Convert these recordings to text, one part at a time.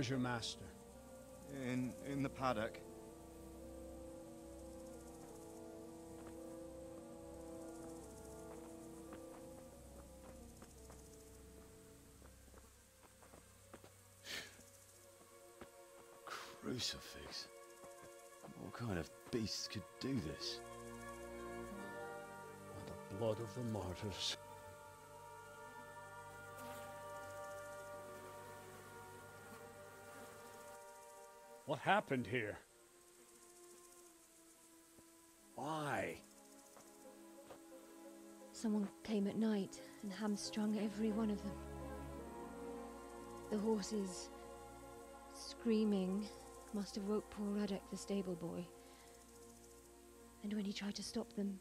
Where's your master? In in the paddock. Crucifix. What kind of beasts could do this? the blood of the martyrs. What happened here? Why? Someone came at night and hamstrung every one of them. The horses, screaming, must have woke poor Radek, the stable boy. And when he tried to stop them.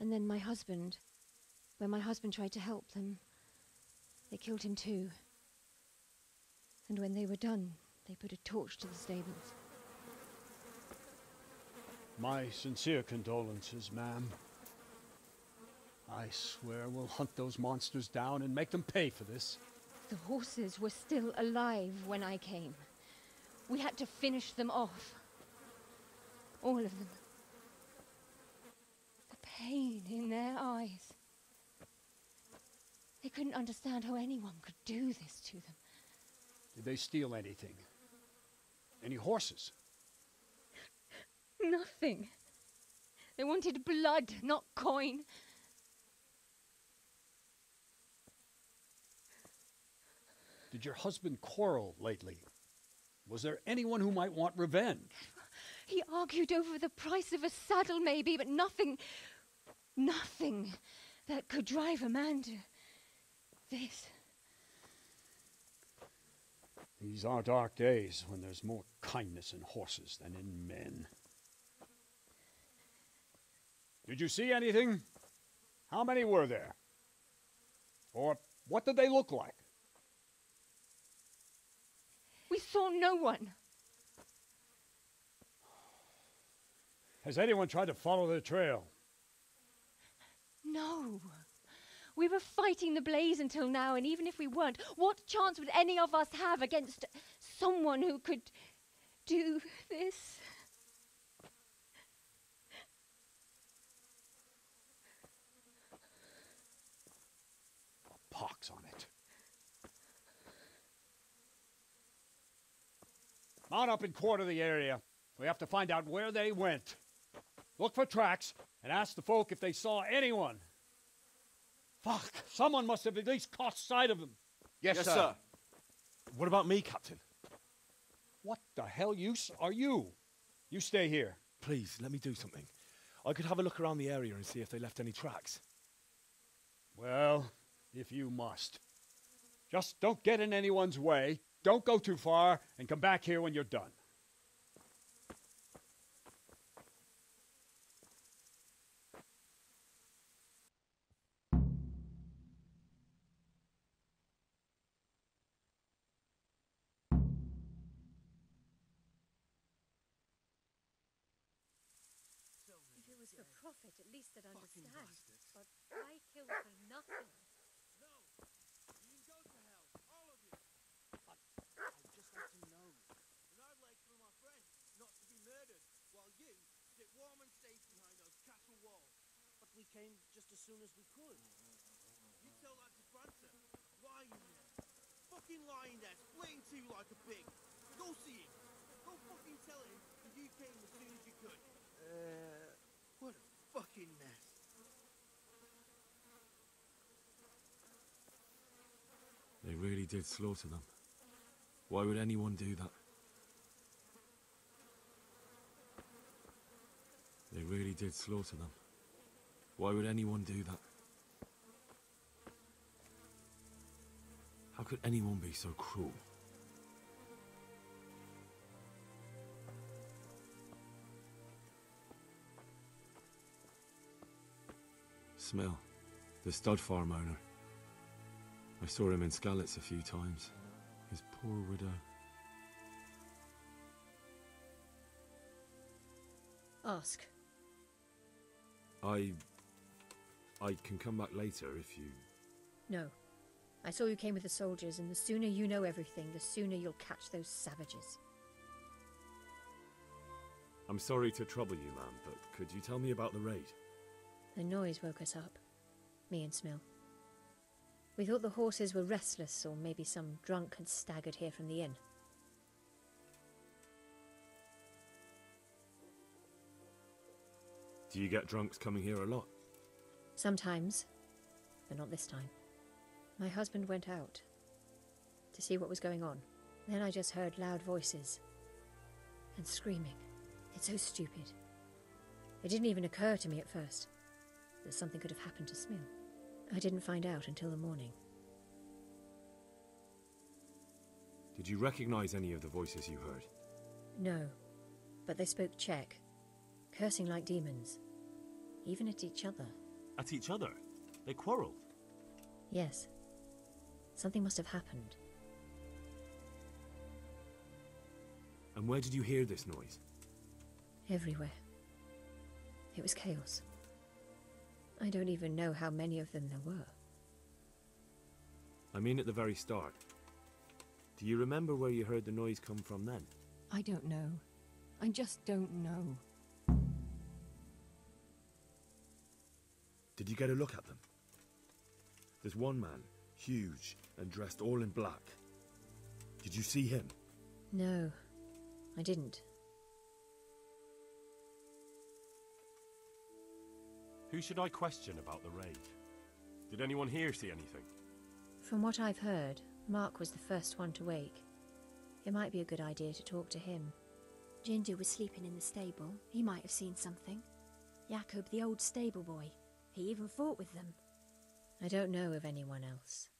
And then my husband. When my husband tried to help them, they killed him too. And when they were done, they put a torch to the stables. My sincere condolences, ma'am. I swear we'll hunt those monsters down and make them pay for this. The horses were still alive when I came. We had to finish them off. All of them. The pain in their eyes. They couldn't understand how anyone could do this to them. Did they steal anything? Any horses? Nothing. They wanted blood, not coin. Did your husband quarrel lately? Was there anyone who might want revenge? He argued over the price of a saddle, maybe, but nothing. nothing that could drive a man to. this. These are dark days when there's more kindness in horses than in men. Did you see anything? How many were there? Or what did they look like? We saw no one. Has anyone tried to follow the trail? No. We were fighting the blaze until now, and even if we weren't, what chance would any of us have against someone who could do this? Pox on it. Mount up and quarter the area. We have to find out where they went. Look for tracks and ask the folk if they saw anyone. Fuck, someone must have at least caught sight of them. Yes, Yes, sir. sir. What about me, Captain? What the hell use are you? You stay here. Please, let me do something. I could have a look around the area and see if they left any tracks. Well, if you must. Just don't get in anyone's way, don't go too far, and come back here when you're done. Profit, at least I'd understand. But I kill for nothing. And I'd like for my friend not to be murdered, while you sit warm and safe behind those castle walls. But we came just as soon as we could. You tell that to Prancer, lying there. Fucking lying there, splitting to you like a pig. Go see him. Go fucking tell him that you came as soon as you could. Uh, what a fucking mess. They really did slaughter them. Why would anyone do that? They really did slaughter them. Why would anyone do that? How could anyone be so cruel? Smil. The stud farm owner. I saw him in Skalitz a few times. His poor widow. Ask. I. I can come back later if you. No. I saw you came with the soldiers, and the sooner you know everything, the sooner you'll catch those savages. I'm sorry to trouble you, ma'am, but could you tell me about the raid? The noise woke us up, me and Smil. We thought the horses were restless, or maybe some drunk had staggered here from the inn. Do you get drunks coming here a lot? Sometimes, but not this time. My husband went out to see what was going on. Then I just heard loud voices and screaming. It's so stupid. It didn't even occur to me at first that something could have happened to Smil. I didn't find out until the morning. Did you recognize any of the voices you heard? No, but they spoke Czech, cursing like demons, even at each other. At each other? They quarrelled? Yes. Something must have happened. And where did you hear this noise? Everywhere. It was chaos. I don't even know how many of them there were. I mean at the very start. Do you remember where you heard the noise come from then? I don't know. I just don't know. Did you get a look at them? There's one man, huge and dressed all in black. Did you see him? No, I didn't. Who should I question about the raid? Did anyone here see anything? From what I've heard, Mark was the first one to wake. It might be a good idea to talk to him. Ginger was sleeping in the stable. He might have seen something. Jacob, the old stable boy. He even fought with them. I don't know of anyone else.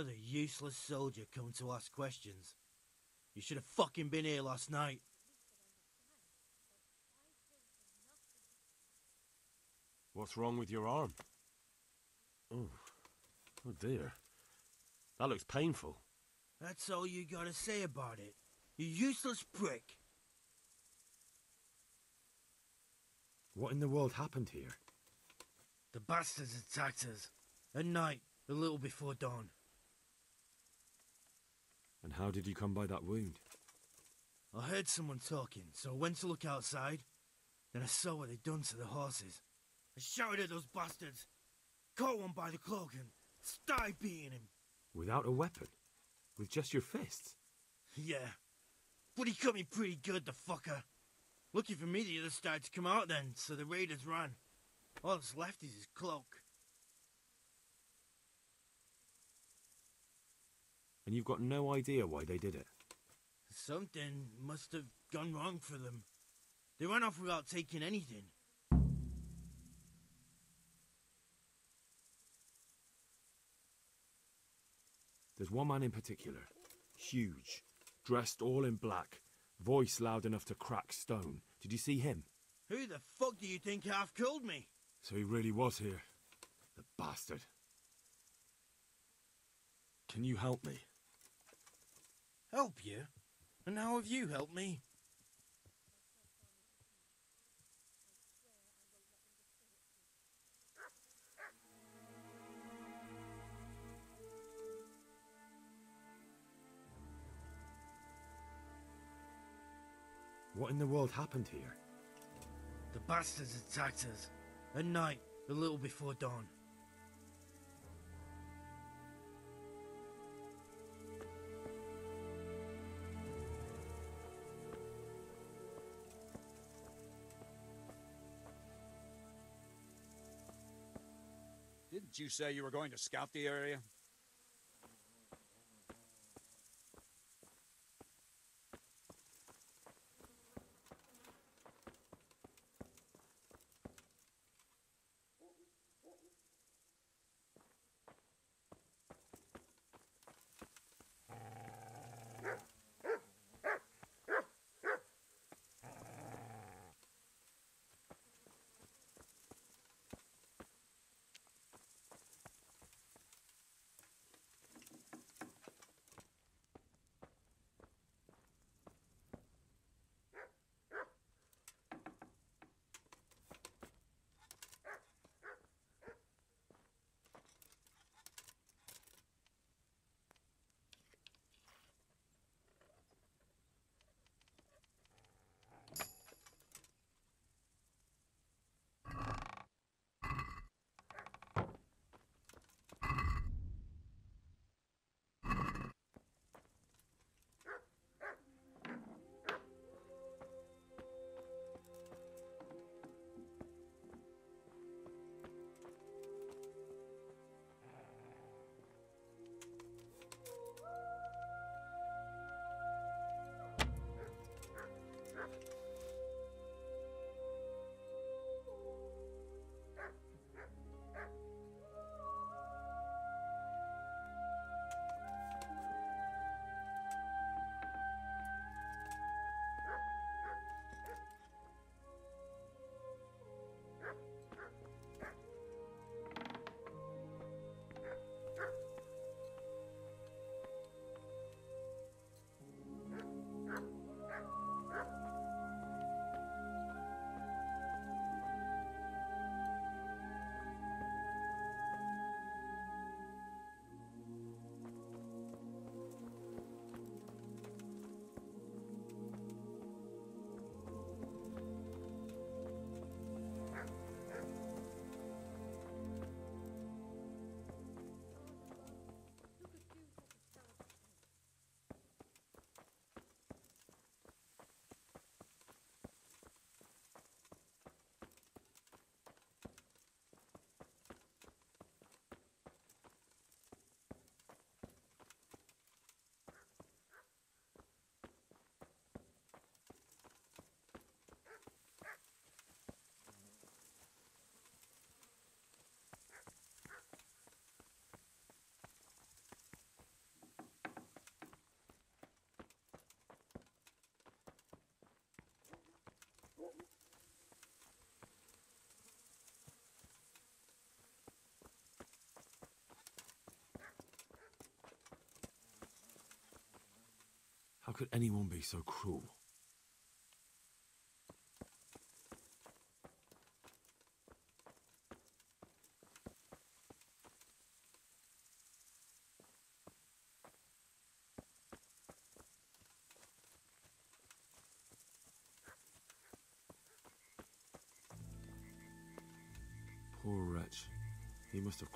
Another useless soldier come to ask questions. You should have fucking been here last night. What's wrong with your arm? Oh, oh dear. That looks painful. That's all you gotta say about it. You useless prick. What in the world happened here? The bastards attacked us. At night, a little before dawn. And how did you come by that wound? I heard someone talking, so I went to look outside. Then I saw what they'd done to the horses. I shouted at those bastards, caught one by the cloak and started beating him. Without a weapon? With just your fists? Yeah, but he cut me pretty good, the fucker. Lucky for me, the others started to come out then, so the raiders ran. All that's left is his cloak. And you've got no idea why they did it? Something must have gone wrong for them. They ran off without taking anything. There's one man in particular. Huge. Dressed all in black. Voice loud enough to crack stone. Did you see him? Who the fuck do you think half killed me? So he really was here. The bastard. Can you help me? Help you? And how have you helped me? What in the world happened here? The bastards attacked us. At night, a little before dawn. Didn't you say you were going to scout the area? How could anyone be so cruel?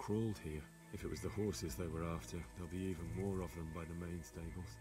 Crawled here. If it was the horses they were after, there'll be even more of them by the main stables.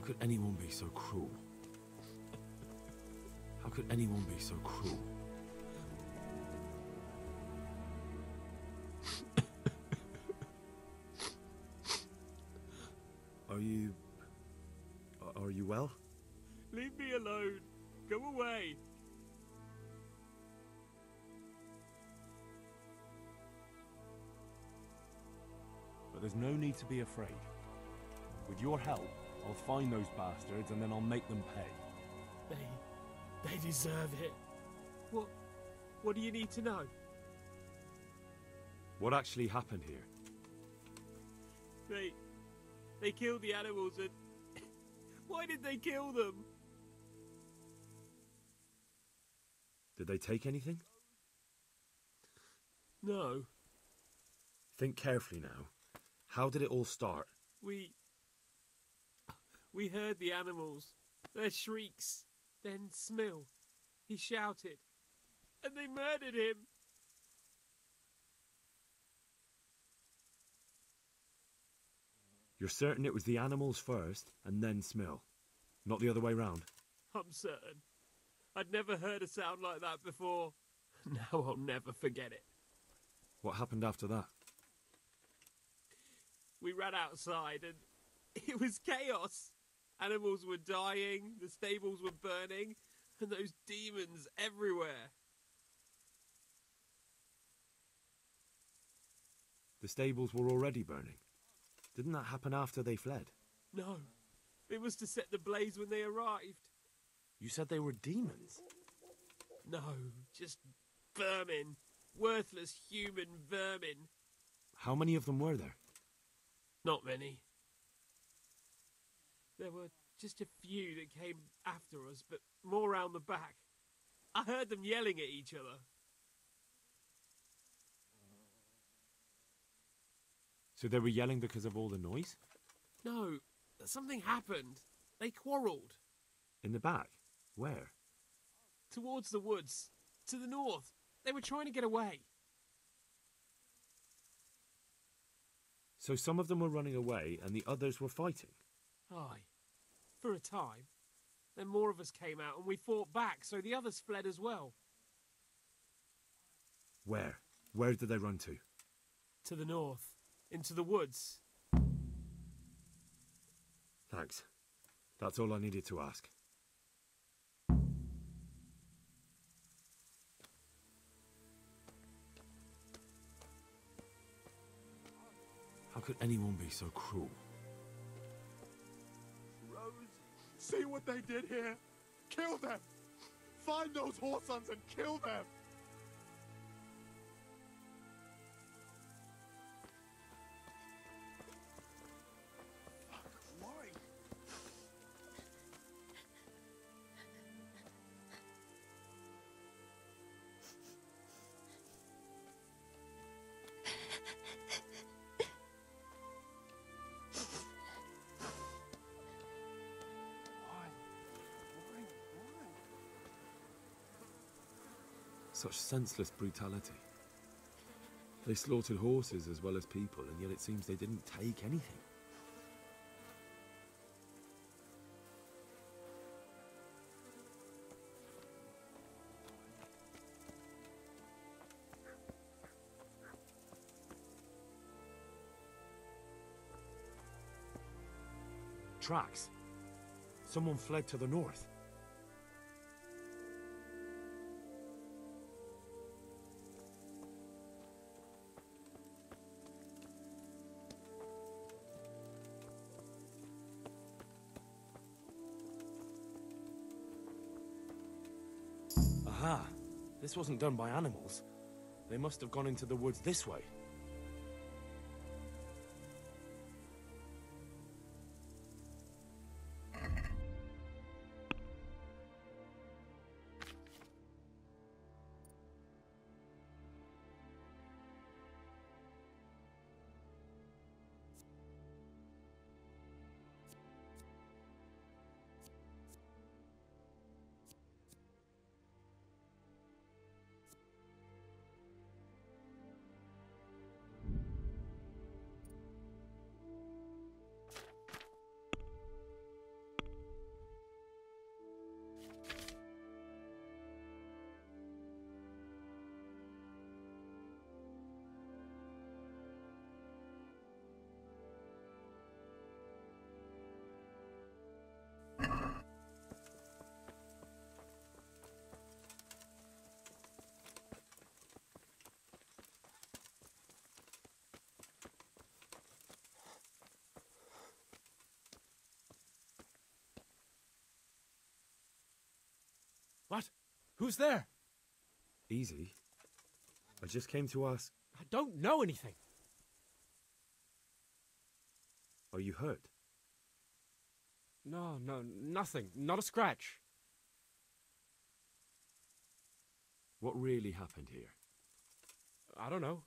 How could anyone be so cruel? How could anyone be so cruel? Are you. are- Are you well? Leave me alone. Go away. But there's no need to be afraid. With your help, I'll find those bastards and then I'll make them pay. They, they deserve it. What, what do you need to know? What actually happened here? They, they killed the animals and why did they kill them? Did they take anything? No, Think carefully now. How did it all start? we, we heard the animals, their shrieks, then Smil. He shouted, and they murdered him. You're certain it was the animals first and then Smil? Not the other way round? I'm certain. I'd never heard a sound like that before. Now I'll never forget it. What happened after that? We ran outside and it was chaos. Animals were dying, the stables were burning, and those demons everywhere. The stables were already burning. Didn't that happen after they fled? No, it was to set the blaze when they arrived. You said they were demons. No, just vermin. Worthless human vermin. How many of them were there? Not many. There were just a few that came after us, but more round the back. I heard them yelling at each other. So they were yelling because of all the noise? No, something happened. They quarrelled. In the back? Where? Towards the woods. To the north. They were trying to get away. So some of them were running away and the others were fighting? Aye. For a time. Then more of us came out and we fought back, so the others fled as well. Where? Where did they run to? To the north. Into the woods. Thanks. That's all I needed to ask. How could anyone be so cruel? See what they did here? Kill them! Find those whoresons and kill them! Such senseless brutality. They slaughtered horses as well as people, and yet it seems they didn't take anything. Tracks. Someone fled to the north. Aha! This wasn't done by animals. They must have gone into the woods this way. Who's there? Easy. I just came to ask. I don't know anything. Are you hurt? No, no, nothing. Not a scratch. What really happened here? I don't know.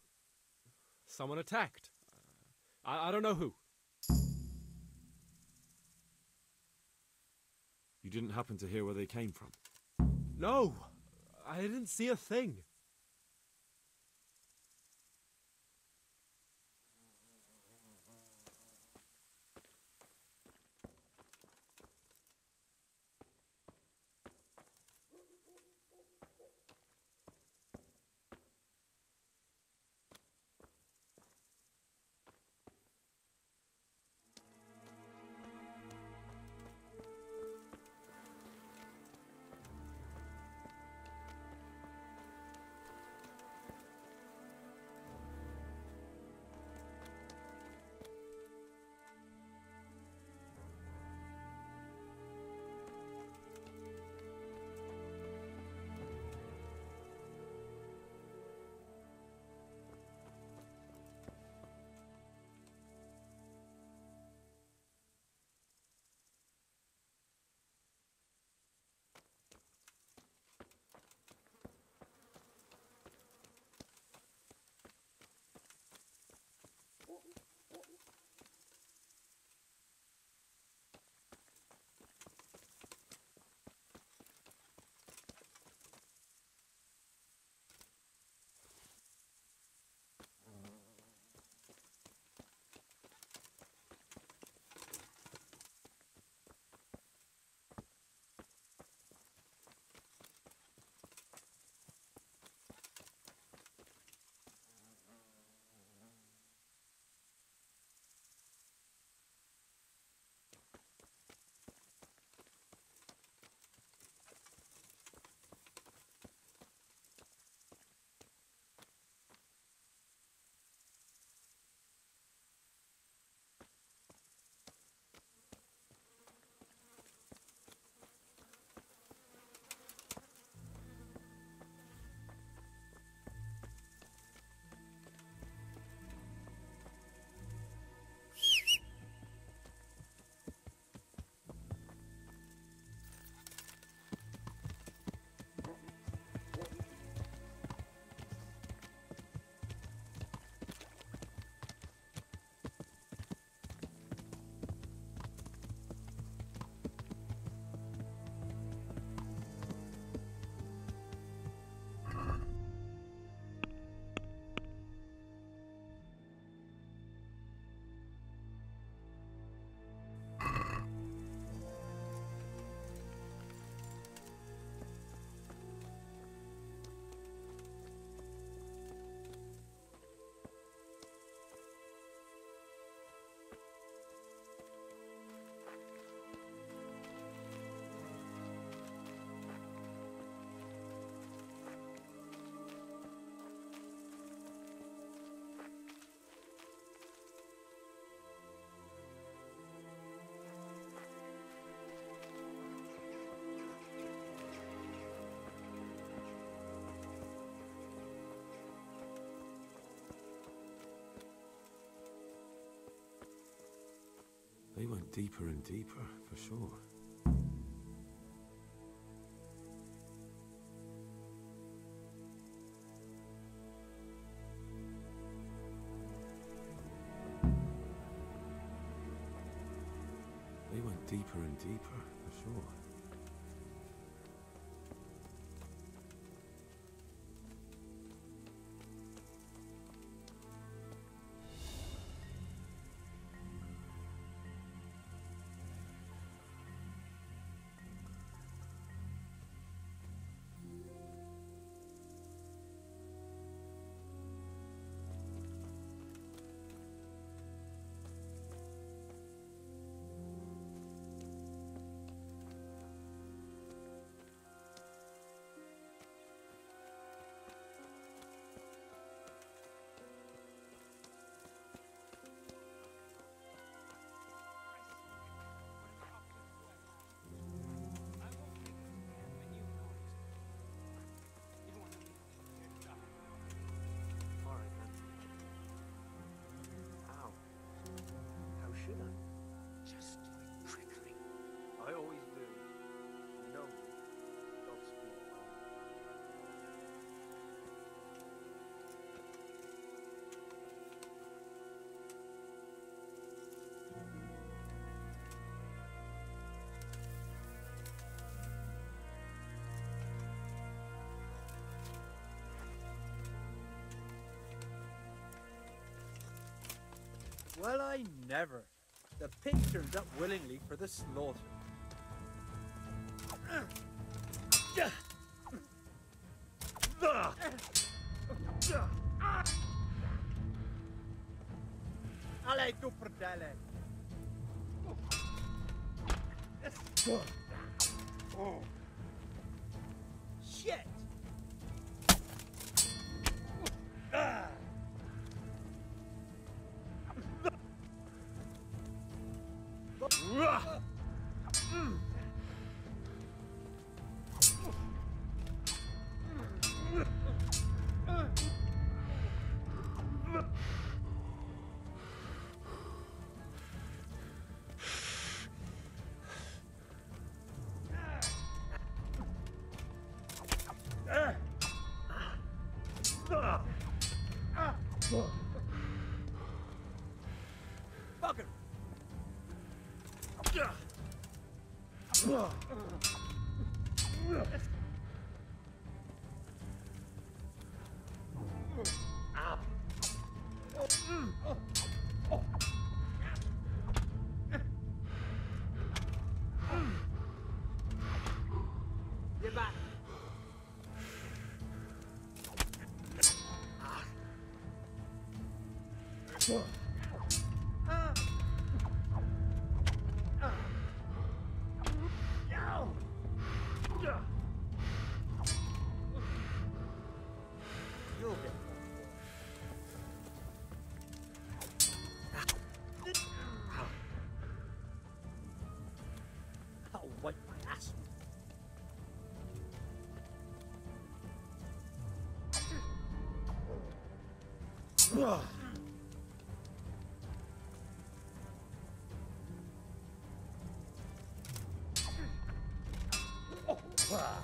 Someone attacked. Uh, I, I don't know who. You didn't happen to hear where they came from? No, I didn't see a thing. They went deeper and deeper, for sure. They went deeper and deeper, for sure. How should I? Just like trickery. I always do. You know, Godspeed. Well, I never. The pig turns up willingly for the slaughter. Allez, tu perdele. Shit! Oh. You'll Oh.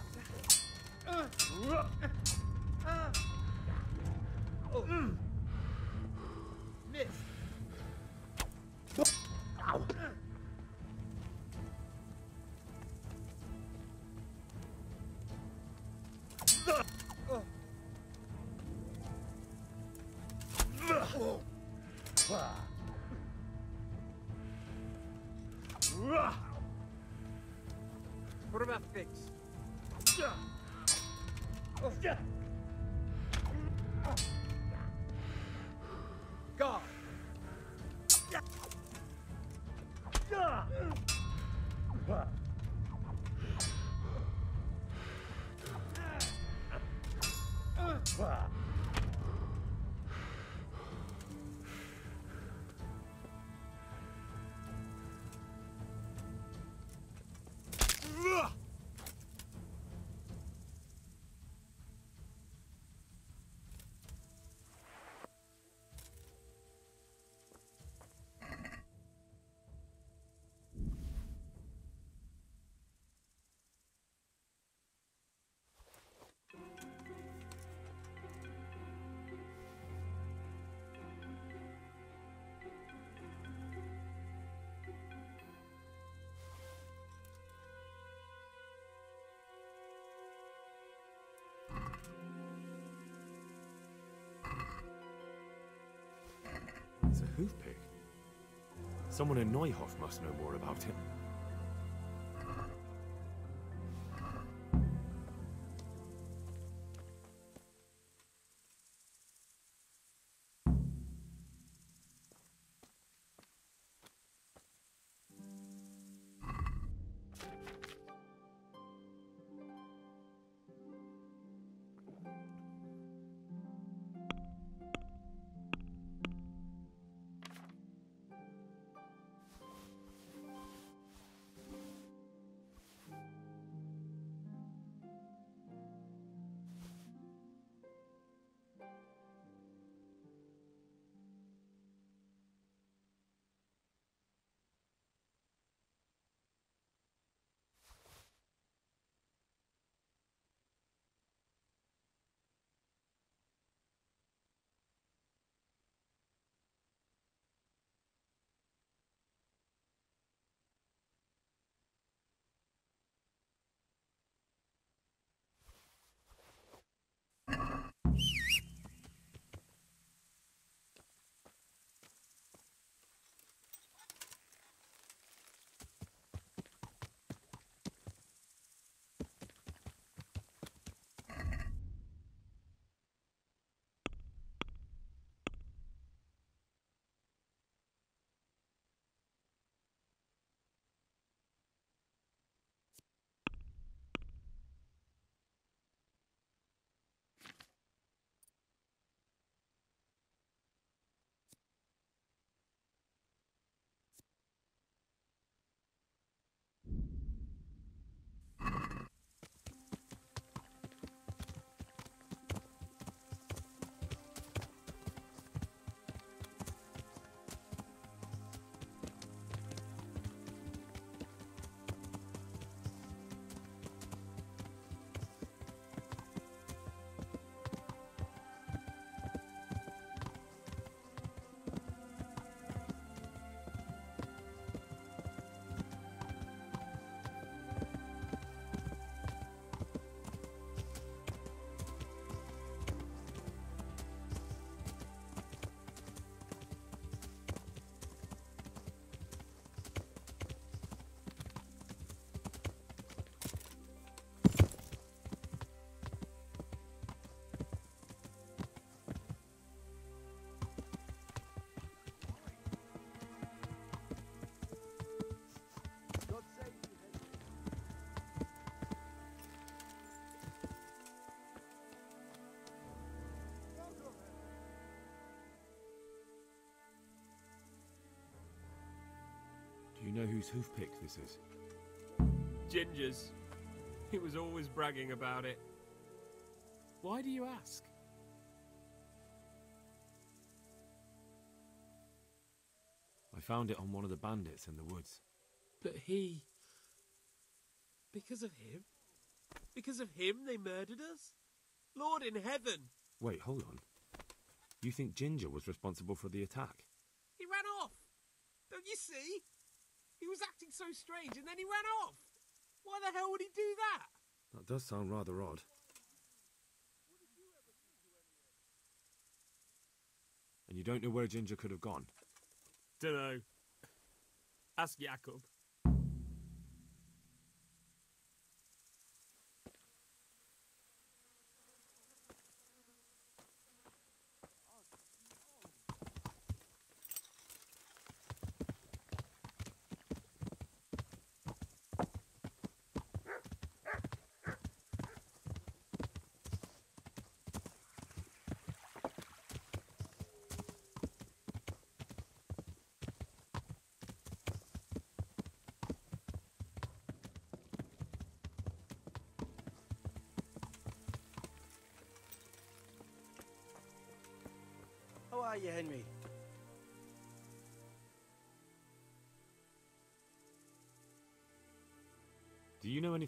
Someone in Neuhof must know more about him. You know whose Hoofpick this is? Ginger's. He was always bragging about it. Why do you ask? I found it on one of the bandits in the woods. But he. Because of him? Because of him they murdered us? Lord in heaven! Wait, hold on. You think Ginger was responsible for the attack? He ran off! Don't you see? He was acting so strange and then he ran off! Why the hell would he do that? That does sound rather odd. And you don't know where Ginger could have gone? Dunno. Ask Jakob.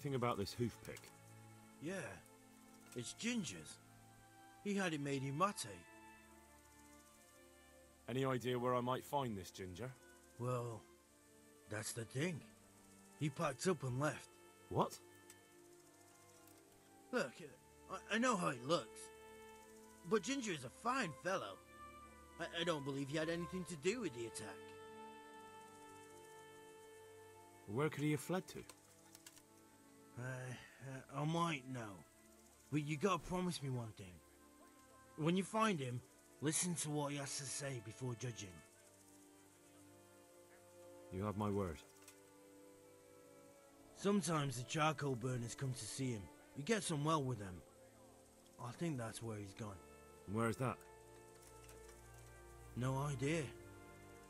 Anything about this hoof pick? Yeah, it's Ginger's. He had it made in mate. Any idea where I might find this Ginger? Well, that's the thing. He packed up and left. What? Look, I, I know how he looks. But Ginger is a fine fellow. I, I don't believe he had anything to do with the attack. Where could he have fled to? Uh, uh, I might know. But you gotta promise me one thing. When you find him, listen to what he has to say before judging. You have my word. Sometimes the charcoal burners come to see him. He gets on well with them. I think that's where he's gone. And where is that? No idea.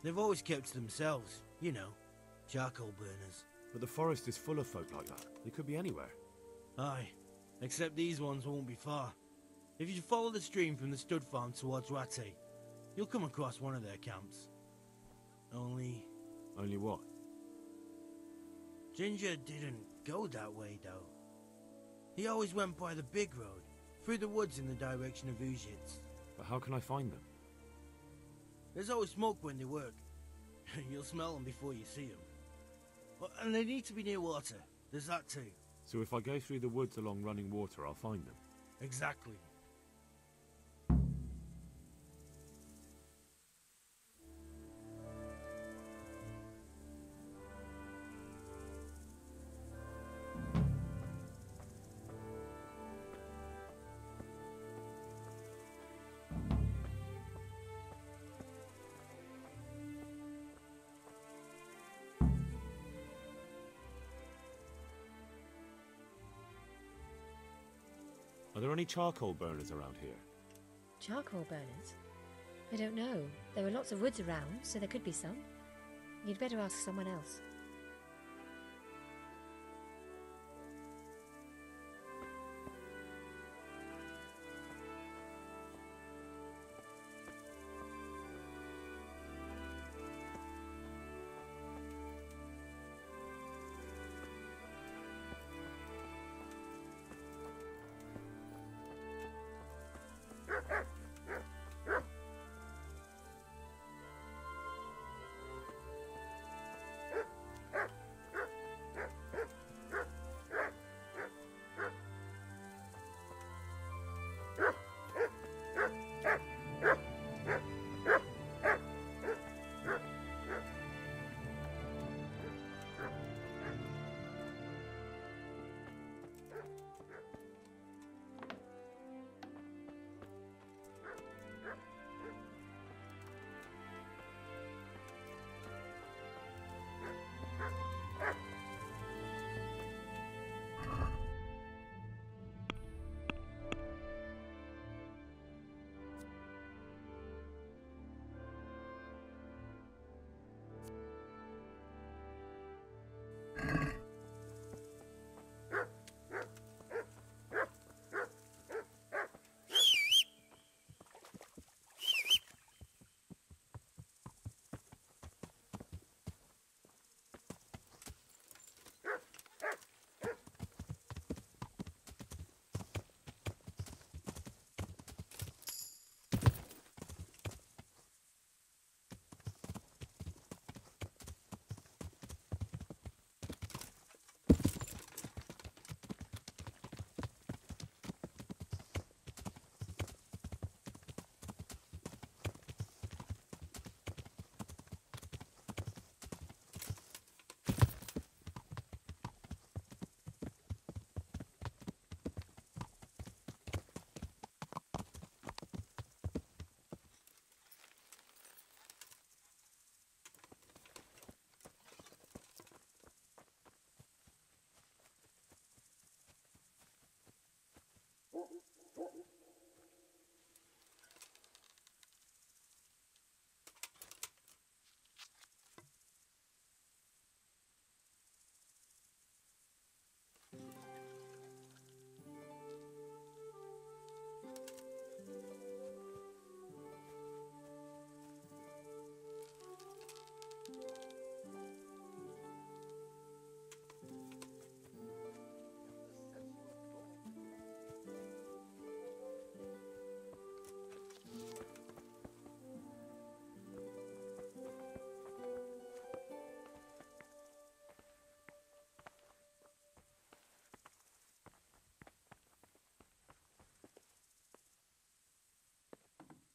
They've always kept to themselves, you know, charcoal burners. But the forest is full of folk like that. They could be anywhere. Aye, except these ones won't be far. If you follow the stream from the stud farm towards Rattay, you'll come across one of their camps. Only Only what? Ginger didn't go that way, though. He always went by the big road, through the woods in the direction of Uzhitz. But how can I find them? There's always smoke when they work. You'll smell them before you see them. Well, and they need to be near water. There's that too. So if I go through the woods along running water, I'll find them. Exactly. Are there any charcoal burners around here? Charcoal burners? I don't know. There are lots of woods around, so there could be some. You'd better ask someone else.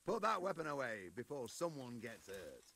Put that weapon away before someone gets hurt.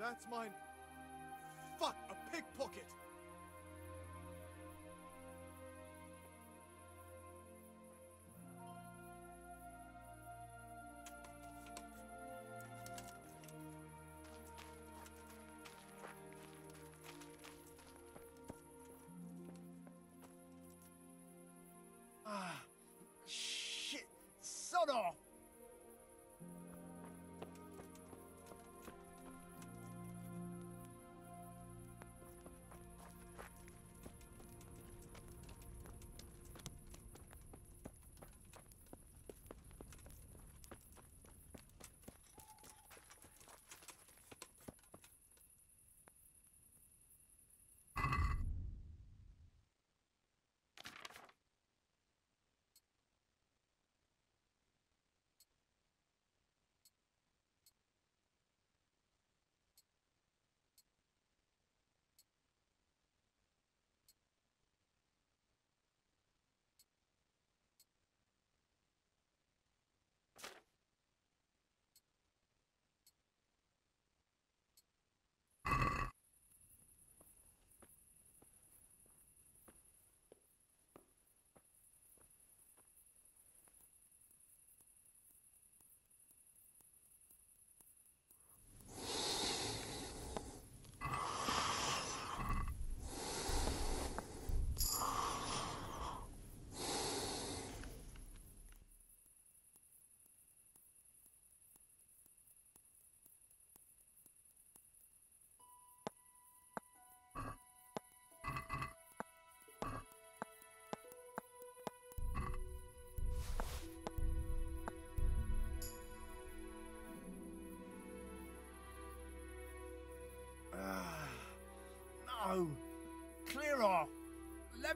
That's mine. Fuck, a pickpocket! Ah, shit! Sod off!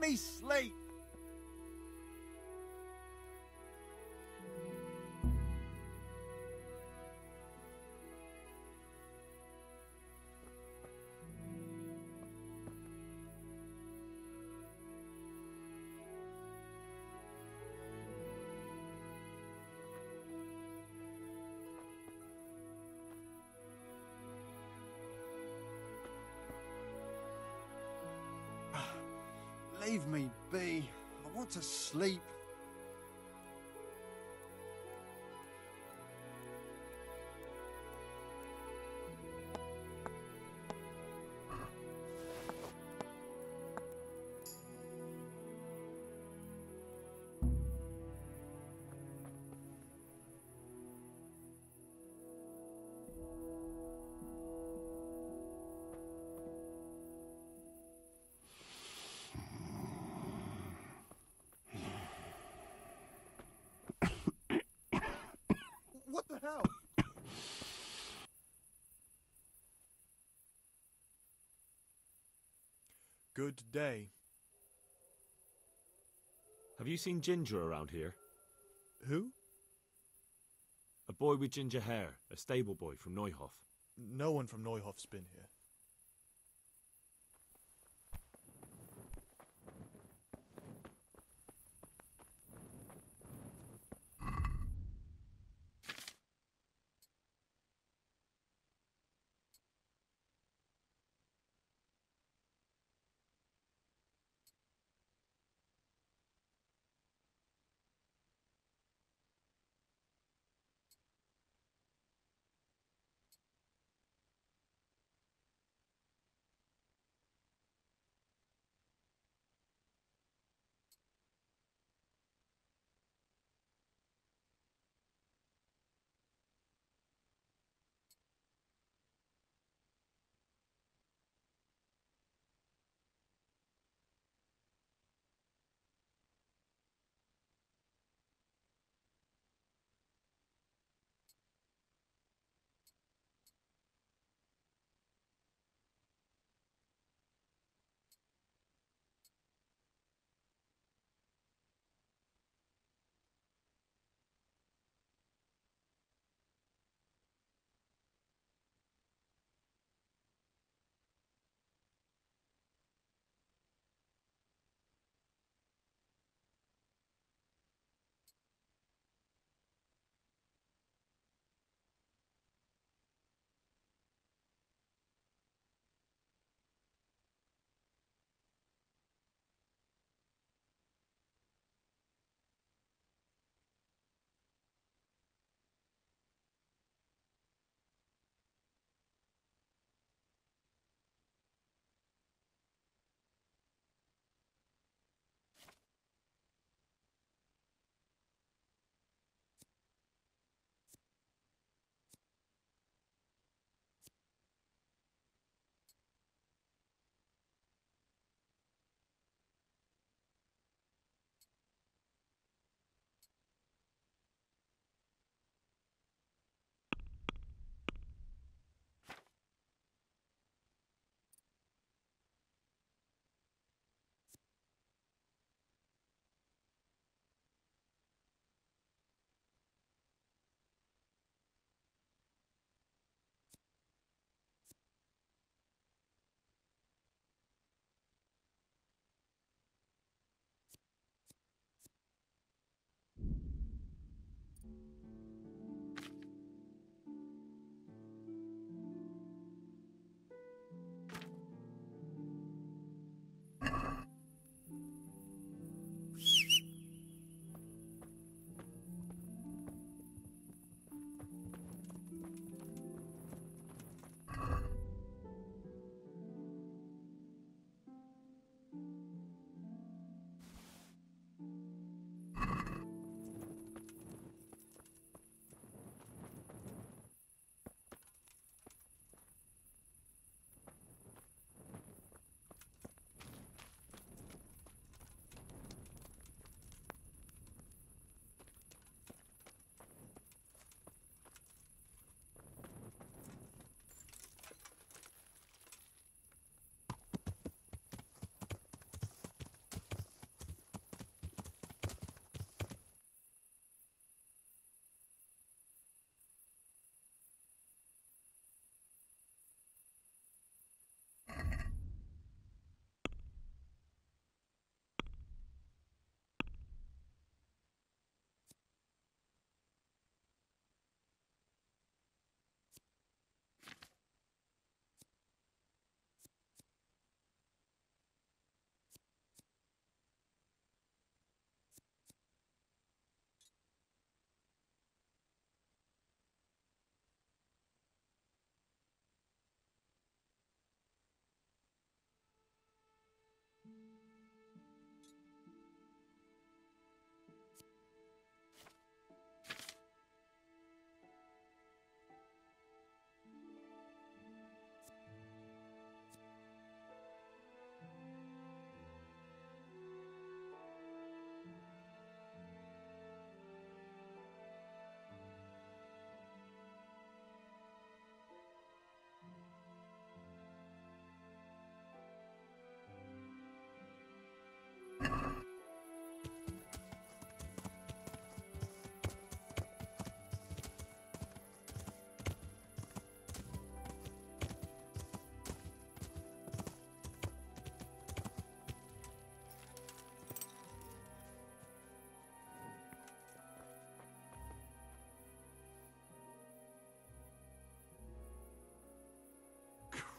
Me sleep! Leave me be. I want to sleep. Good day. Have you seen Ginger around here? Who? A boy with ginger hair, a stable boy from Neuhof. No one from Neuhof's been here.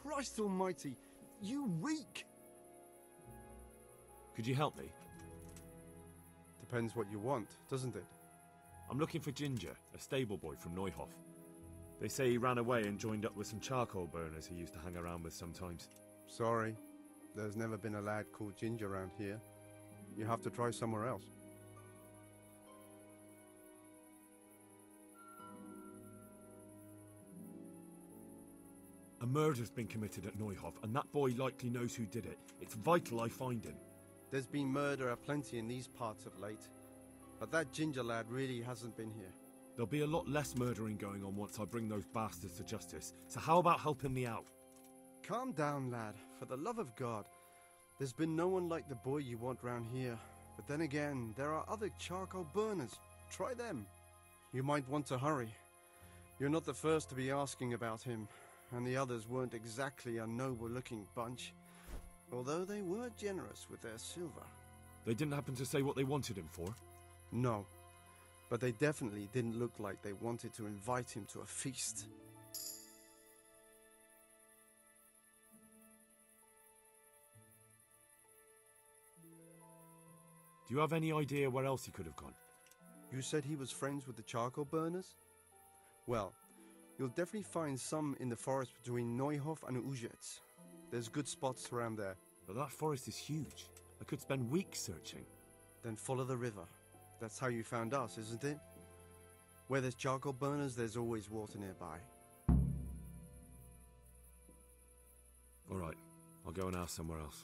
Christ almighty! You reek! Could you help me? Depends what you want, doesn't it? I'm looking for Ginger, a stable boy from Neuhof. They say he ran away and joined up with some charcoal burners he used to hang around with sometimes. Sorry, there's never been a lad called Ginger around here. You have to try somewhere else. A murder's been committed at Neuhof, and that boy likely knows who did it. It's vital I find him. There's been murder aplenty in these parts of late, but that Ginger lad really hasn't been here. There'll be a lot less murdering going on once I bring those bastards to justice, so how about helping me out? Calm down, lad, for the love of God. There's been no one like the boy you want round here. But then again, there are other charcoal burners. Try them. You might want to hurry. You're not the first to be asking about him, and the others weren't exactly a noble looking bunch, although they were generous with their silver. They didn't happen to say what they wanted him for? No, but they definitely didn't look like they wanted to invite him to a feast. Do you have any idea where else he could have gone? You said he was friends with the charcoal burners? Well, you'll definitely find some in the forest between Neuhof and Uzhitz. There's good spots around there. But that forest is huge. I could spend weeks searching. Then follow the river. That's how you found us, isn't it? Where there's charcoal burners, there's always water nearby. All right, I'll go and ask somewhere else.